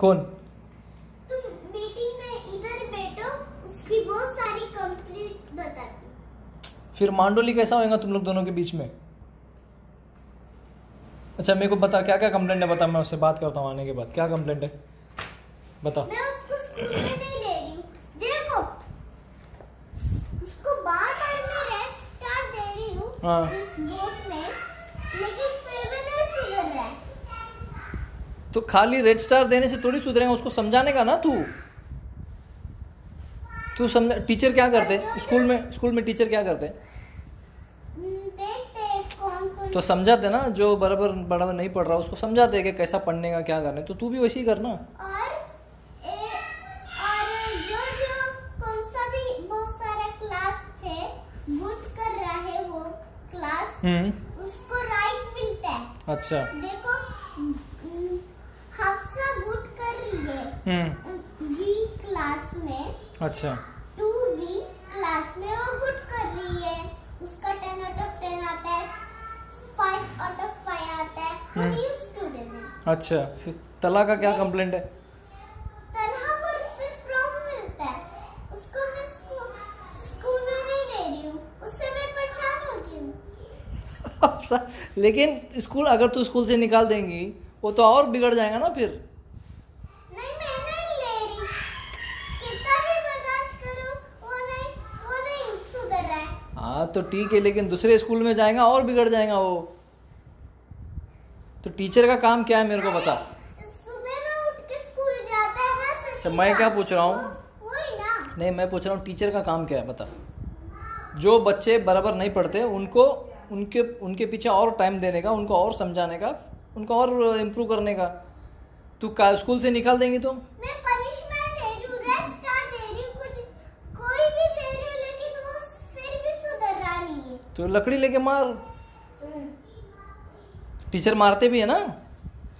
कौन? तुम मीटिंग में इधर बैठो उसकी बहुत सारी कंप्लीट बताती फिर मांडोली कैसा होएगा तुम लोग दोनों के बीच में? अच्छा मेरे को बता क्या क्या कंप्लेंट है? बता मैं उससे बात करता हूँ आने के बाद। क्या कंप्लेंट है? बता। मैं उसको नहीं ले रही हूँ। देखो उसको बार बार मैं रेड स्टार दे रही हूँ। हाँ। इस बोर्ड में लेकिन फिर भी नहीं सुधर रहा है तो खाली रेड स्टार देने से थोड़ी सुधरेगा उसको समझाने का ना तू? तू समझ टीचर क्या करते? स्कूल में स्कूल में टीचर क्या करते? तो समझाते ना जो बराबर बराबर नहीं पढ़ रहा उसको समझाते कि कैसा पढ़ने का क्या करना है। तो तू भी वैसे ही करना। और ए, और जो जो कौन सा भी बहुत सारा क्लास है गुड कर रहा है वो क्लास हम्म। उसको राइट मिलता है। अच्छा देखो हम्म, हफ्सा गुड कर रही है हम्म बी क्लास में अच्छा। टू बी क्लास में वो गुड कर रही है। उसका टेन आउट ऑफ़ टेन आता है फाइव आउट ऑफ़ फाइव आता है। वो हम्म। स्टूडेंट है? अच्छा फिर तला का क्या कंप्लेंट है? तरह पर सिर्फ़ रॉन्ग मिलता है। उसको मैं स्कूल स्कूल में नहीं ले रही हूँ। उससे मैं परेशान होती हूँ। अच्छा, लेकिन स्कूल अगर तू स्कूल से निकाल देंगी वो तो और बिगड़ जाएगा ना फिर नहीं मैं नहीं ले रही कितना भी बर्दाश्त करूँ वो नहीं वो नहीं सुधर रहा है हाँ तो ठीक है लेकिन दूसरे स्कूल में जाएगा और बिगड़ जाएगा वो। तो टीचर का काम क्या है मेरे को बता। सुबह में उठ के स्कूल जाता है ना सचिन अच्छा, मैं क्या पूछ रहा हूँ? नहीं मैं पूछ रहा हूँ टीचर का काम क्या है बता। जो बच्चे बराबर नहीं पढ़ते उनको उनके उनके पीछे और टाइम देने का उनको और समझाने का उनको और इम्प्रूव करने का। तू का स्कूल से निकाल देंगी तुम तो मैं पनिशमेंट दे रही हूँ रेड स्टार दे रही हूँ कुछ कोई भी दे रही हूँ लेकिन वो फिर भी सुधर रहा नहीं है तो लकड़ी लेके मार। टीचर मारते भी है ना?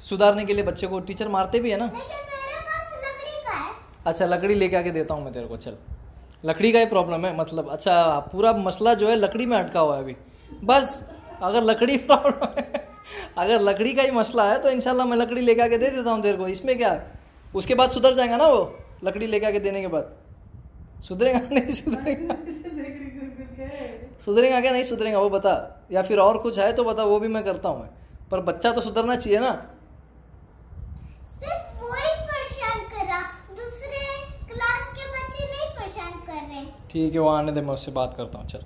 सुधारने के लिए बच्चे को टीचर मारते भी है ना? लेकिन मेरे पास लकड़ी है। अच्छा लकड़ी लेके आके देता हूँ मैं तेरे को चल। लकड़ी का ही प्रॉब्लम है मतलब अच्छा पूरा मसला जो है लकड़ी में अटका हुआ है अभी। बस अगर लकड़ी प्रॉब्लम है अगर लकड़ी का ही मसला है तो इंशाल्लाह मैं लकड़ी लेके आके दे देता हूँ तेरे को। इसमें क्या उसके बाद सुधर जाएगा ना वो लकड़ी लेके आके देने के बाद? सुधरेगा? नहीं सुधरेगा। सुधरेगा क्या? नहीं सुधरेगा वो बता। या फिर और कुछ है तो बता वो भी मैं करता हूँ पर बच्चा तो सुधरना चाहिए ना। सिर्फ़ वो परेशान कर रहा दूसरे क्लास के बच्चे नहीं परेशान कर रहे। ठीक है वो आने दे मैं उससे बात करता हूँ चल।